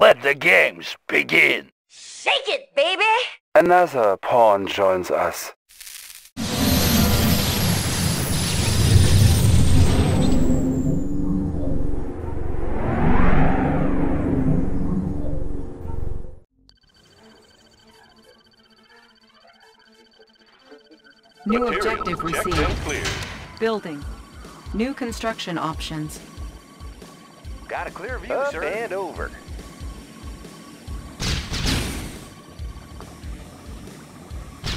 Let the games begin. Shake it, baby! Another pawn joins us. New objective received. Building. New construction options. Got a clear view, Up sir. and over.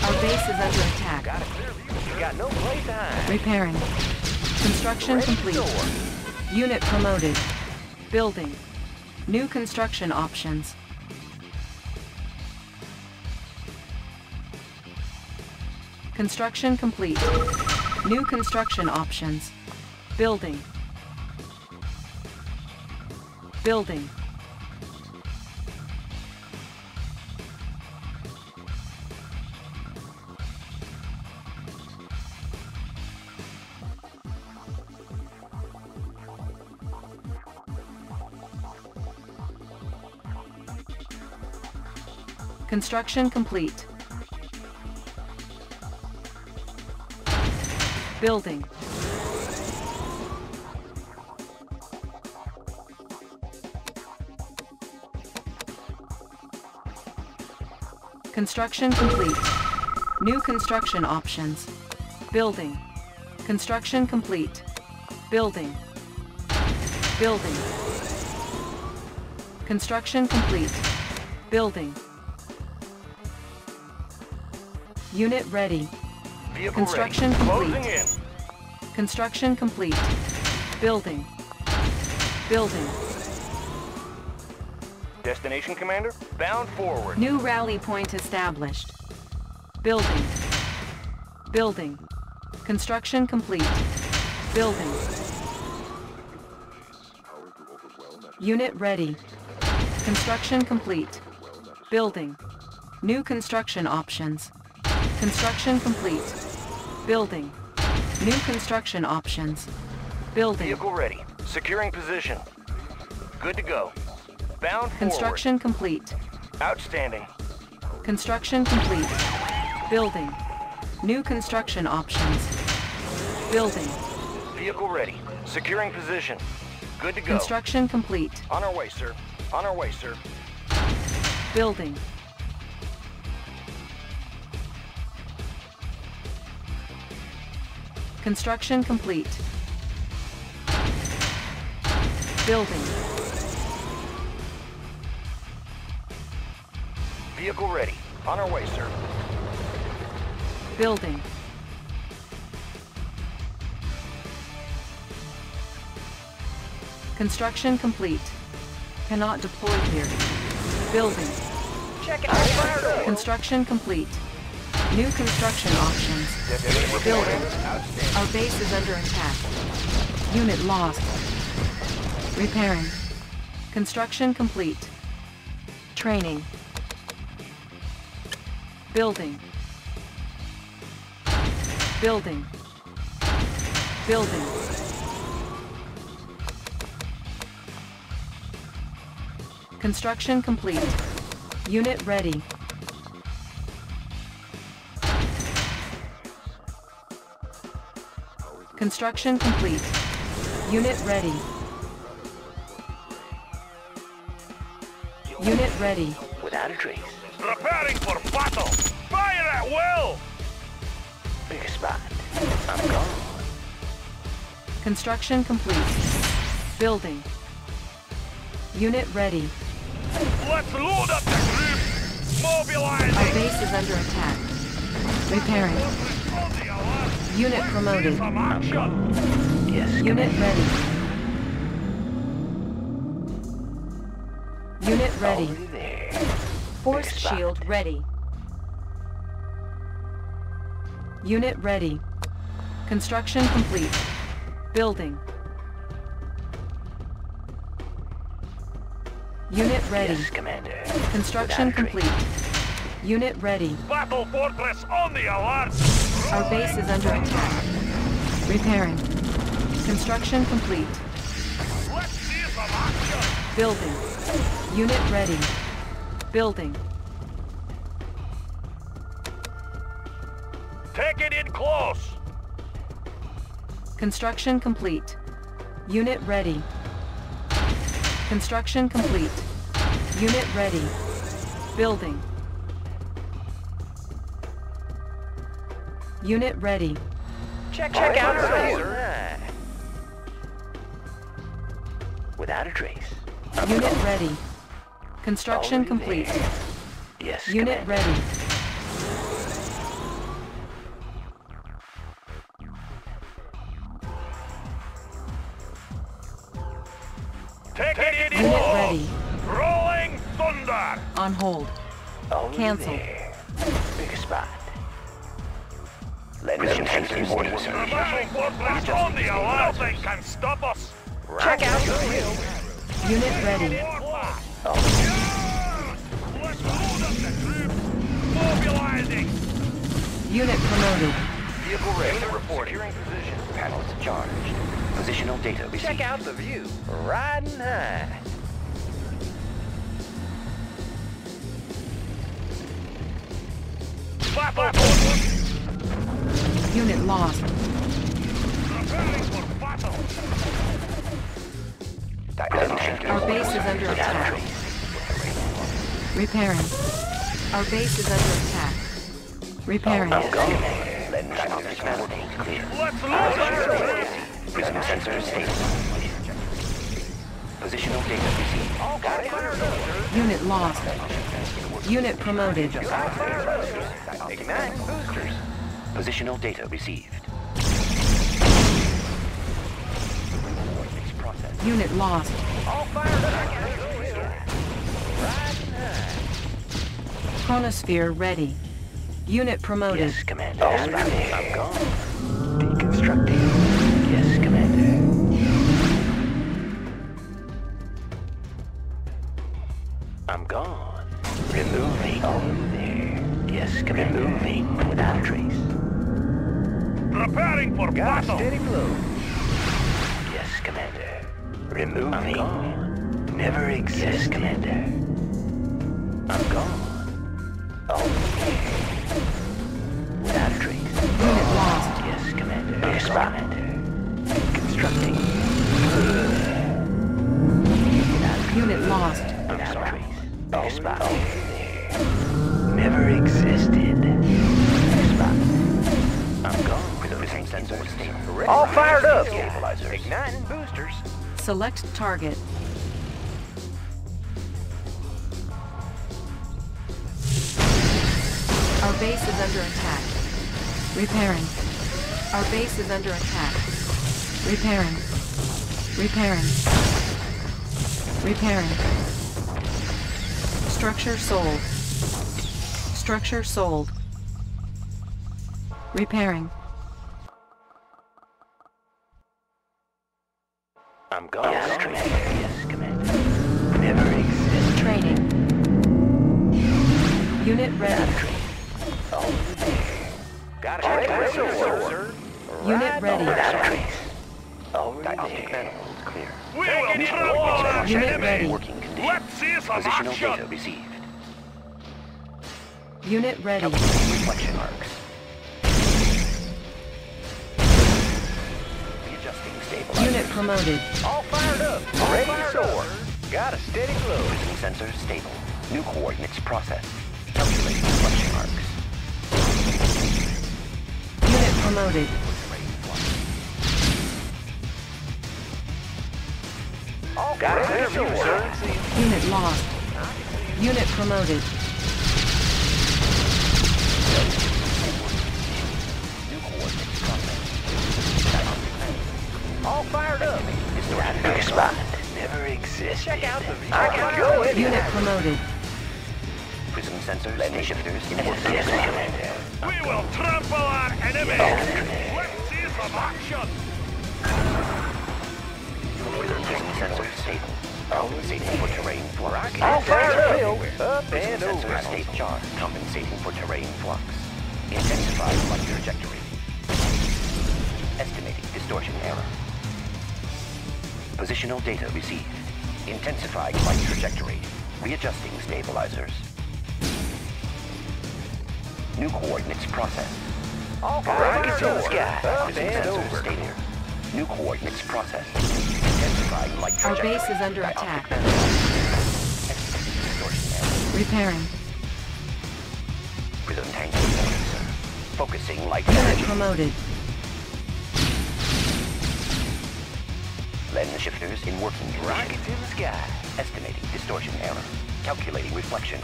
Our base is under attack. Got a clear view. You got no place to hide. Repairing. Construction Ready complete. Unit promoted. Building. New construction options. Construction complete. New construction options. Building. Building. Construction complete. Building. Construction complete. New construction options. Building. Construction complete. Building. Building. Construction complete. Building. Unit ready. Vehicle Construction ready. complete. Closing in. Construction complete. Building. Building. Destination, Commander? Bound forward. New rally point established. Building. Building. Construction complete. Building. Unit ready. Construction complete. Building. New construction options. Construction complete. Building. New construction options. Building. Vehicle ready. Securing position. Good to go. Bound Construction complete. Outstanding. Construction complete. Building. New construction options. Building. Vehicle ready. Securing position. Good to go. Construction complete. On our way, sir. On our way, sir. Building. Construction complete. Building. Vehicle ready. On our way, sir. Building. Construction complete. Cannot deploy here. Building. Check it out. Construction complete. New construction options. Building. Our base is under attack. Unit lost. Repairing. Construction complete. Training. Building. Building. Building. Construction complete. Unit ready. Construction complete. Unit ready. Unit ready. Without a trace. Preparing for battle. Fire at will. Big spot. I'm gone. Construction complete. Building. Unit ready. Let's load up the group. Our base is under attack. Repairing. On the alert. Unit promoted. Yes, Unit ready. Unit ready. Force shield ready. Unit ready. Construction complete. Building. Unit ready. Yes, Commander. Construction Without a trace. complete. Unit ready. Battle fortress on the alert. Our base is under attack. Repairing. Construction complete. Let's see some action. Building. Unit ready. Building. Take it in close. Construction complete. Unit ready. Construction complete. Unit ready. Building. Unit ready. Check, check out the. Without a trace. Unit ready. Construction complete. Yes, Unit Commander. ready. Troops. Mobilizing. Unit promoted. Vehicle ready. Reporting. Securing position. panels charged. Positional data received. Check out the view. Riding high. Battle. Unit lost. Preparing for battle. Our base is under attack. Repairing. Our base is under attack. Repairing. Lens sensors management clear. Let's load up the troops. Prism sensors stable. Positional data received. Unit lost. Unit promoted. Igniting boosters. Positional data received. Unit lost. All fired Chronosphere ready. Unit promoted. Yes, Commander. I'm gone. Deconstructing. Yes, Commander. I'm gone. Removing. Oh, there. Yes, Commander. Removing without trace. Preparing for battle. flow. Yes, Commander. Removing. I'm gone. Never exists. Yes, Commander. I'm gone. Oh. Unit lost. Yes, Commander. Yes, Commander. Constructing. Unit lost. Without. Never existed. I'm gone. With. All fired up. Igniting boosters. Select target. Our base is under attack. Repairing. Our base is under attack. Repairing. Repairing. Repairing. Structure sold. Structure sold. Repairing. I'm gone. Yes, Commander. Yes, Commander. Never existed. Training. Unit ready. There. Got a trace. sir. Unit ready. Without a trace. Over there. Clear. We will trample our Unit ready. Working condition. Let's see some Positional data received. Unit ready. Reflection arcs. Readjusting stabilizer. Unit promoted. All fired up. Ready to soar. Got a steady glow. Prism sensors stable. New coordinates processed. Calculating promoted. All got it there, sir. Unit lost. Unit promoted. New coordinates processed. All fired up. Big spot. Never existed. Check out the. I can go in. Unit promoted. Prism sensors, lens shifters, yes, Commander. We will trample our enemy. Let's see some action. Compensating for terrain flux. Charge. Compensating for terrain flux. Intensified flight trajectory. Estimating distortion error. Positional data received. Intensified flight trajectory. Readjusting stabilizers. New coordinates processed. All Rockets in the sky. up and sensors over. stable. New coordinates processed. Intensifying light Our base is under attack. manifold. Distortion error. Repairing. Prism tank. Focusing light Unit energy. promoted. Lens shifters in working condition. Rockets in the sky. Estimating distortion error. Calculating reflection.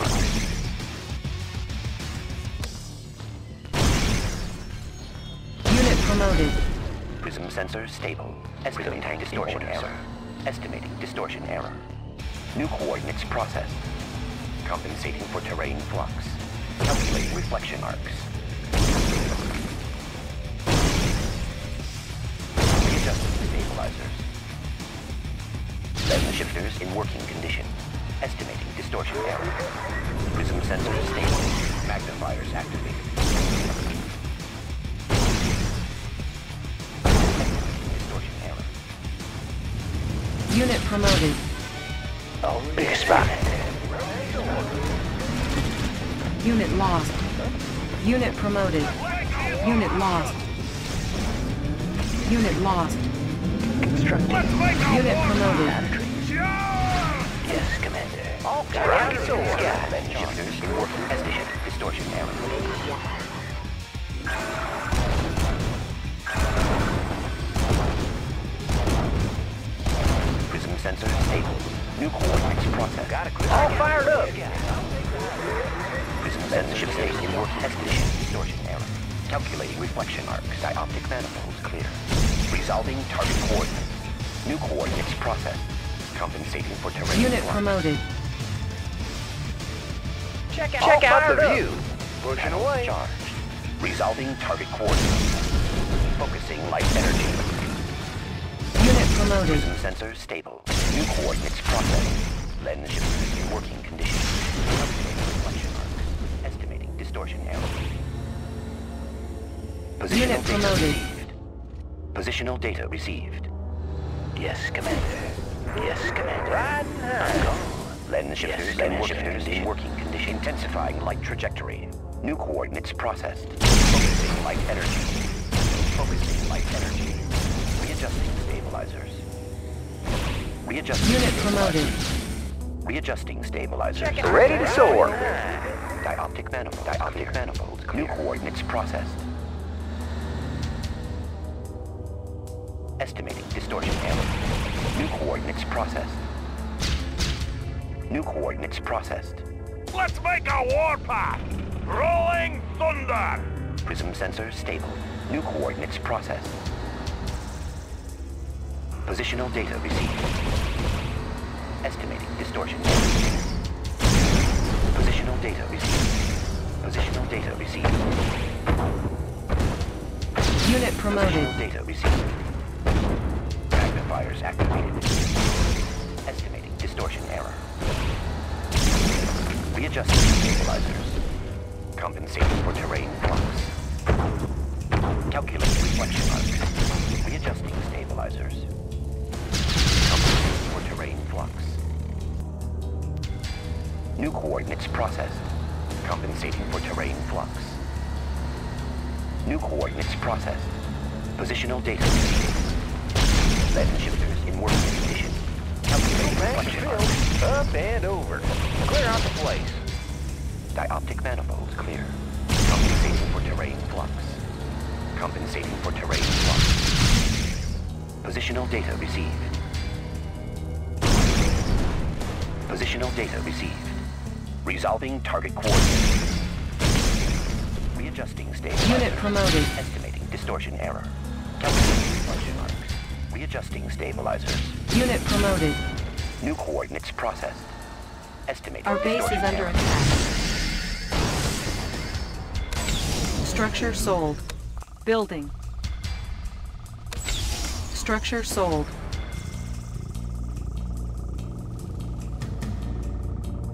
Promoted. Prism sensor stable. Estimating tank distortion error. Estimating distortion error. New coordinates processed. Compensating for terrain flux. Calculating reflection arcs. Readjusting stabilizers. Lens shifters in working condition. Estimating distortion error. Prism sensor stable. Magnifiers activated. Unit promoted. Oh, big spot. Unit lost. Unit promoted. Unit lost. Unit lost. Constructing. Let's make a Unit promoted. Yes, Commander. All Rockets fired in the sky. Lens shifters in working position. Distortion error. Sensor stable. New coordinates processed. Got it. All fired up. Prism sensor ship stays in working position. Distortion error. Calculating reflection arcs. Dioptic manifolds clear. Resolving target coordinates. New coordinates processed. Compensating for terrain. Unit flux. promoted. Check out, Check out the up. view. Pushing away. charged. Resolving target coordinates. Focusing light energy. Unit promoted. Prism sensor stable. New coordinates processed. Lens shifters in working condition. Reflection arcs. Estimating distortion error. Positional Unit data promoted. received. Positional data received. Yes, Commander. Yes, Commander. Riding high. Lens shifters, lens shifters in working condition. Intensifying light trajectory. New coordinates processed. Focusing light energy. Focusing light energy. Readjusting stabilizers. Readjusting Unit stabilizers. promoted. Readjusting stabilizers. Check Ready to soar. Dioptic manifold. Dioptic manifolds. New coordinates processed. Estimating distortion error. New coordinates processed. New coordinates processed. Let's make a warpath. Rolling thunder. Prism sensor stable. New coordinates processed. Positional data received. Estimating distortion. Positional data received. Positional data received. Unit promoted. Positional data received. Magnifiers activated. Estimating distortion error. Readjusting stabilizers. Compensating for terrain flux. Calculating reflection arcs. Readjusting stabilizers. New coordinates processed. Compensating for terrain flux. New coordinates processed. Positional data received. Lens shifters in working condition. Calculating reflection arcs. Up and over. Clear out the place. Dioptic manifolds clear. Compensating for terrain flux. Compensating for terrain flux. Positional data received. Positional data received. Resolving target coordinates. Readjusting stabilizers. Unit promoted. Estimating distortion error. Calculating reflection arcs. Readjusting stabilizers. Unit promoted. New coordinates processed. Estimating Our base is under error. attack. Structure sold. Building. Structure sold.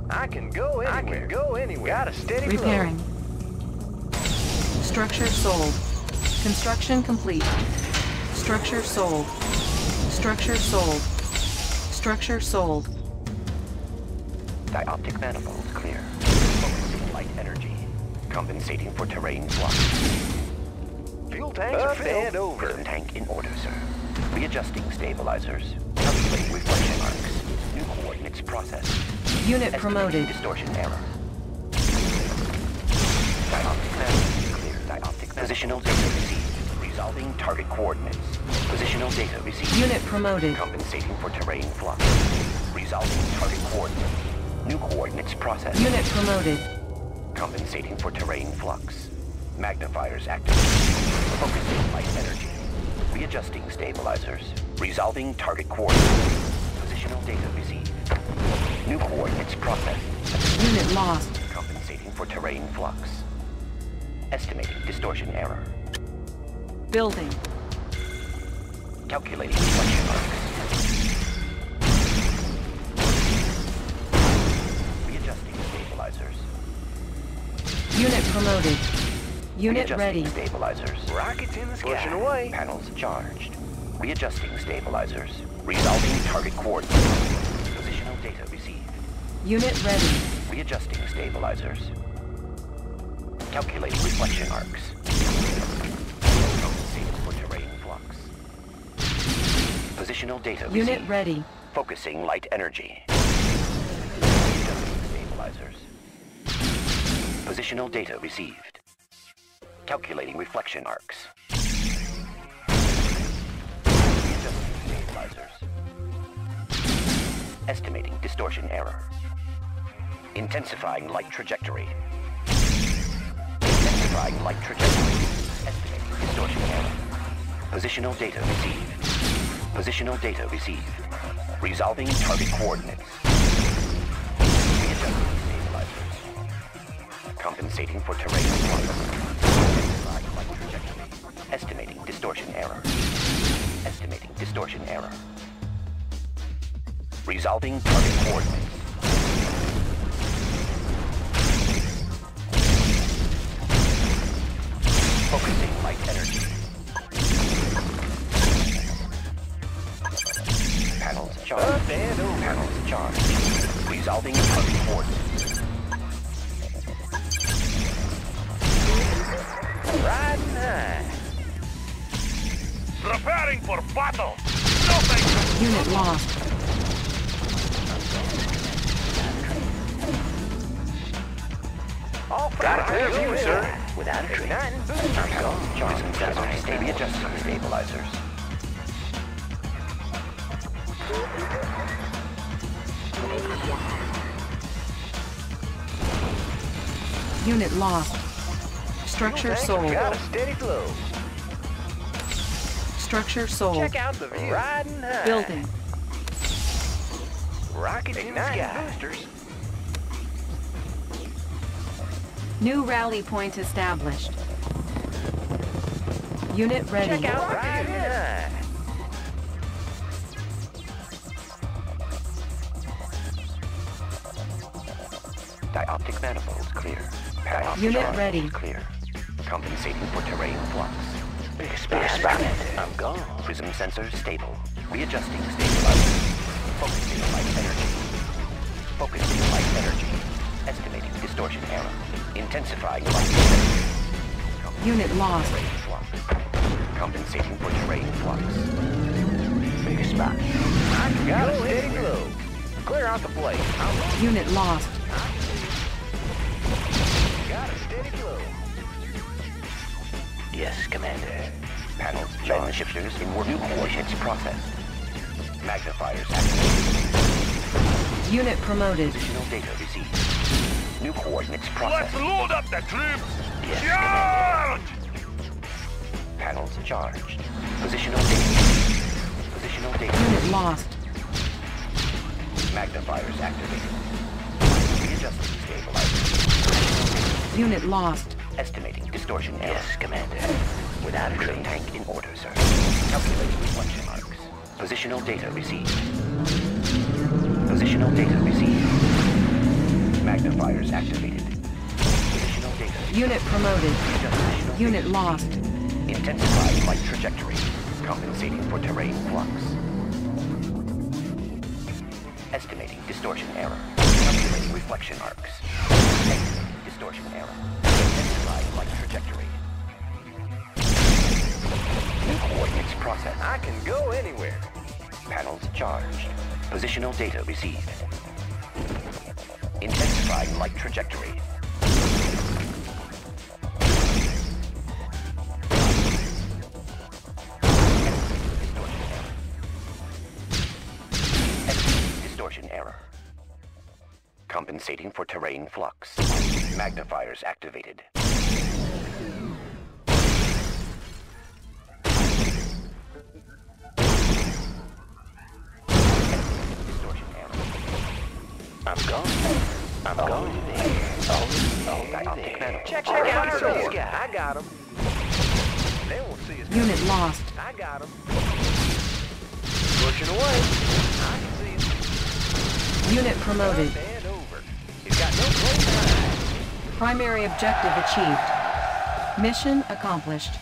I can go anywhere. I can go anywhere. Got a steady glow. Repairing. Structure sold. Construction complete. Structure sold. Structure sold. Structure sold. Dioptic manifolds clear. Focusing light energy. Compensating for terrain flux. Fuel tanks are Up and filled. over. Prism tank in order, sir. Readjusting stabilizers. Calculating reflection arcs. New coordinates processed. Unit promoted. Distortion error. Dioptic manifolds clear. Dioptic Positional data received. Resolving target coordinates. Positional data received. Unit promoted. Compensating for terrain flux. Resolving target coordinates. New coordinates processed. Unit promoted. Compensating for terrain flux. Magnifiers activated. Focusing light energy. Readjusting stabilizers. Resolving target coordinates. Positional data received. New coordinates processed. Unit lost. Compensating for terrain flux. Estimating distortion error. Building. Calculating reflection arcs. Readjusting stabilizers. Unit promoted. Unit ready. stabilizers. Rockets in the sky. Pushing away. Panels charged. Readjusting stabilizers. Resolving target coordinates. Positional data received. Unit ready. Readjusting stabilizers. Calculating reflection arcs. Compensating for terrain flux. Positional data Unit received. ready. Focusing light energy. Readjusting stabilizers. Positional data received. Calculating reflection arcs. Readjusting stabilizers. Estimating distortion error. Intensifying light trajectory. Intensifying light trajectory. Estimating distortion error. Positional data received. Positional data received. Resolving target coordinates. Readjusting stabilizers. Compensating for terrain trajectory. Estimating distortion error. Estimating distortion error. Resolving target coordinates. Panels charged. Up and over. Panels charged. Resolving target coordinates. Riding high. Preparing for battle. No thanks. Unit lost. All Got a clear view, sir. Without a trace. Igniting boosters. Panels charged. Sensors stabilizers. Unit lost. Structure Tanks sold. Got a steady flow. Structure sold. Check out the view. Riding high. Building. Rockets in the sky. boosters. New rally point established. Unit ready. Check out riding high. Dioptic manifolds clear. Dioptic Unit charge ready. Clear. Compensating for terrain flux. Experiment. I'm gone. Prism sensors stable. Readjusting stabilizers. Focusing light energy. Focusing light energy. Estimating distortion error. Intensifying light energy. Unit lost. Terrain flux. Compensating for terrain flux. Big spot. I got a steady. Clear out the plate. Unit lost. Yes, Commander. Panels lens shifters in work. New coordinates processed. Magnifiers activated. Unit promoted. Additional data received. New coordinates processed. Let's load up the troops. Yes, Charge! Panels charged. Positional data. Positional data. Unit lost. Magnifiers activated. Readjusting stabilizers. Unit lost. Estimating distortion error. Yes, Commander. Without a train tank in order, sir. Calculating reflection arcs. Positional data received. Positional data received. Magnifiers activated. Positional data. Unit promoted. Unit data lost. Intensifying light trajectory. Compensating for terrain flux. Estimating distortion error. Calculating reflection arcs. Distortion error. Intensified light trajectory. New coordinates processed. I can go anywhere. Panels charged. Positional data received. Intensifying light trajectory. Distortion error. Compensating for terrain flux. Magnifiers activated. Distortion error. I'm gone. I'm oh. gone. Oh, oh, dioptic oh, panel. Check, check out this guy. I got him. They won't see us. Unit lost. I got him. Pushing away. I can see him. Unit promoted. Up and over. He's got no place to hide. Primary objective achieved. Mission accomplished.